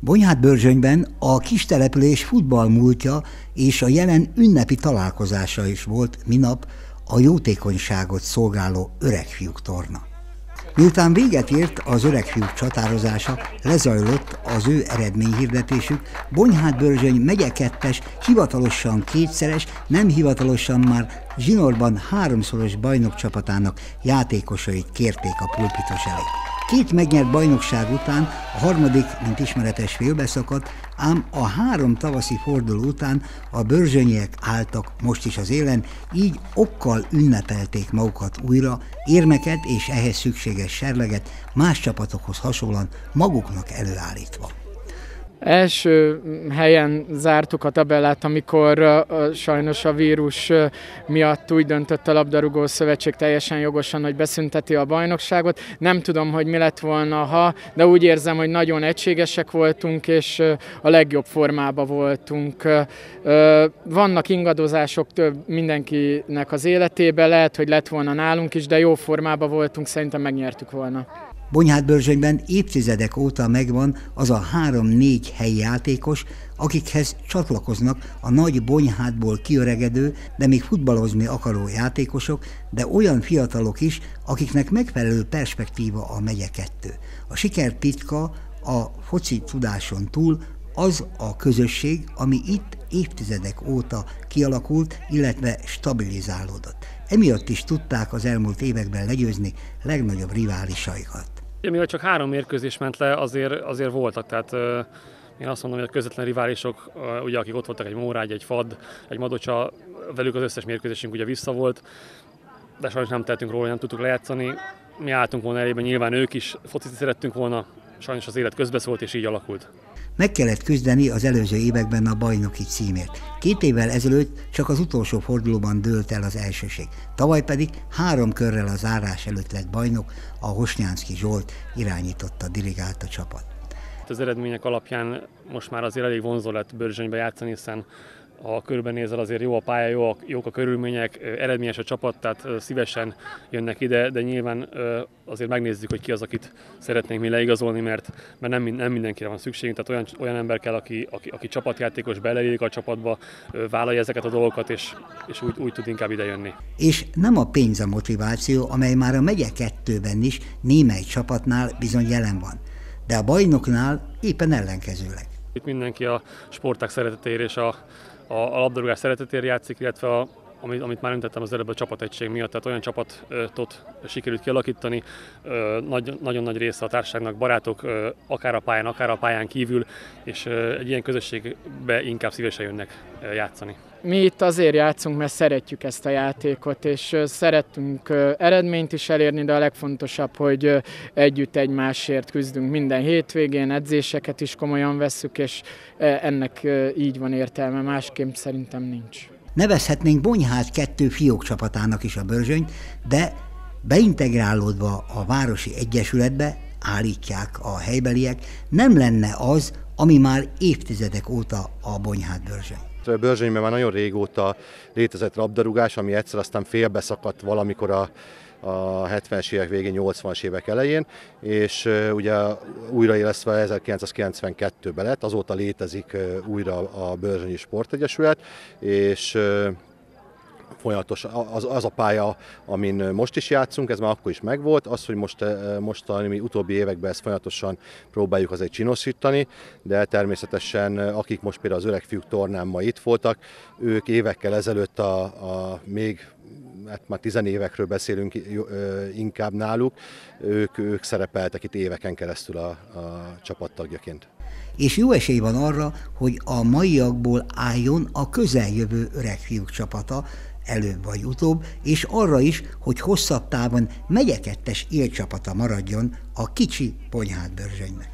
Bonyhát Börzsönyben a kistelepülés futball múltja és a jelen ünnepi találkozása is volt minap a jótékonyságot szolgáló öregfiúk torna. Miután véget ért az öregfiúk csatározása, lezajlott az ő eredményhirdetésük, Bonyhát Börzsöny megye kettes, hivatalosan kétszeres, nem hivatalosan már zsinórban háromszoros bajnok csapatának játékosait kérték a pulpitos elé. Két megnyert bajnokság után a harmadik, mint ismeretes félbeszakadt, ám a három tavaszi forduló után a bőrzsönyiek álltak most is az élen, így okkal ünnepelték magukat újra, érmeket és ehhez szükséges serleget más csapatokhoz hasonlóan maguknak előállítva. Első helyen zártuk a tabellát, amikor sajnos a vírus miatt úgy döntött a labdarúgó szövetség teljesen jogosan, hogy beszünteti a bajnokságot. Nem tudom, hogy mi lett volna, ha, de úgy érzem, hogy nagyon egységesek voltunk, és a legjobb formában voltunk. Vannak ingadozások több mindenkinek az életében, lehet, hogy lett volna nálunk is, de jó formában voltunk, szerintem megnyertük volna. Bonyhádbörzsönyben évtizedek óta megvan az a három-négy helyi játékos, akikhez csatlakoznak a nagy bonyhádból kiöregedő, de még futballozni akaró játékosok, de olyan fiatalok is, akiknek megfelelő perspektíva a megye kettő. A siker titka a foci tudáson túl az a közösség, ami itt évtizedek óta kialakult, illetve stabilizálódott. Emiatt is tudták az elmúlt években legyőzni legnagyobb riválisaikat. Mivel csak három mérkőzés ment le, azért, azért voltak, tehát én azt mondom, hogy a közvetlen riválisok, ugye, akik ott voltak, egy Mórágy, egy Fad, egy Madocsa, velük az összes mérkőzésünk ugye vissza volt, de sajnos nem tettünk róla, nem tudtuk lejátszani. Mi álltunk volna elében, nyilván ők is focizni szerettünk volna, sajnos az élet közbeszólt, és így alakult. Meg kellett küzdeni az előző években a bajnoki címért. Két évvel ezelőtt csak az utolsó fordulóban dőlt el az elsőség. Tavaly pedig három körrel az zárás előtt lett bajnok, a Hosnyánszki Zsolt irányította, dirigálta csapat. Az eredmények alapján most már azért elég vonzó lett Börzsönybe játszani, hiszen ha körbenézel, azért jó a pálya, jó a, jók a körülmények, eredményes a csapat, tehát szívesen jönnek ide, de nyilván azért megnézzük, hogy ki az, akit szeretnénk mi leigazolni, mert, mert nem, nem mindenkire van szükségünk, tehát olyan, olyan ember kell, aki, aki, aki csapatjátékos, beleillik a csapatba, vállalja ezeket a dolgokat, és, és úgy, úgy tud inkább ide jönni. És nem a pénz a motiváció, amely már a megye kettőben is némely csapatnál bizony jelen van, de a bajnoknál éppen ellenkezőleg. Itt mindenki a sporták szeretetére és a, a, a labdarúgás szeretetére játszik, illetve a, amit, amit már említettem az előbb a csapategység miatt, tehát olyan csapatot sikerült kialakítani, nagy, nagyon nagy része a társaságnak barátok, akár a pályán, akár a pályán kívül, és egy ilyen közösségbe inkább szívesen jönnek játszani. Mi itt azért játszunk, mert szeretjük ezt a játékot, és szeretünk eredményt is elérni, de a legfontosabb, hogy együtt egymásért küzdünk minden hétvégén, edzéseket is komolyan vesszük, és ennek így van értelme, másképp szerintem nincs. Nevezhetnénk Bonyház kettő fiók csapatának is a Börzsönyt, de beintegrálódva a Városi Egyesületbe, állítják a helybeliek, nem lenne az, ami már évtizedek óta a Bonyhád Börzsöny. Börzsönyben már nagyon régóta létezett labdarúgás, ami egyszer aztán félbeszakadt valamikor a a 70-es évek végén, 80-as évek elején, és ugye újraélesztve 1992-ben lett, azóta létezik újra a Börzsönyi Sportegyesület, és folyamatos. Az, az a pálya, amin most is játszunk, ez már akkor is megvolt, az, hogy most, most a mi utóbbi években ezt folyamatosan próbáljuk azért csinosítani, de természetesen akik most például az öreg fiúk tornán ma itt voltak, ők évekkel ezelőtt a, a még hát már tizenévekről beszélünk inkább náluk, ők, ők szerepeltek itt éveken keresztül a, a csapattagjaként. És jó esély van arra, hogy a maiakból álljon a közeljövő öreg fiúk csapata, előbb vagy utóbb, és arra is, hogy hosszabb távon megyekettes élcsapata maradjon a kicsi Ponyhát Börzsönynek.